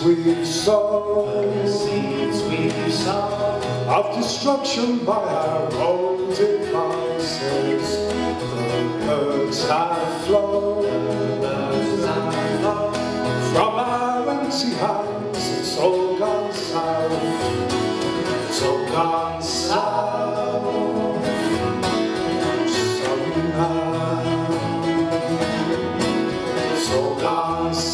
seeds we've sown, seeds of destruction by our own devices. The birds have flown birds have flown from our empty hands. It's all gone south. It's all gone south. Somehow. It's all gone south.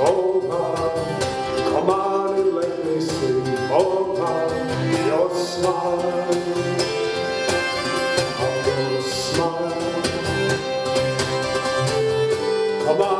Over. Come on and let me sing over your smile. Smile. Come on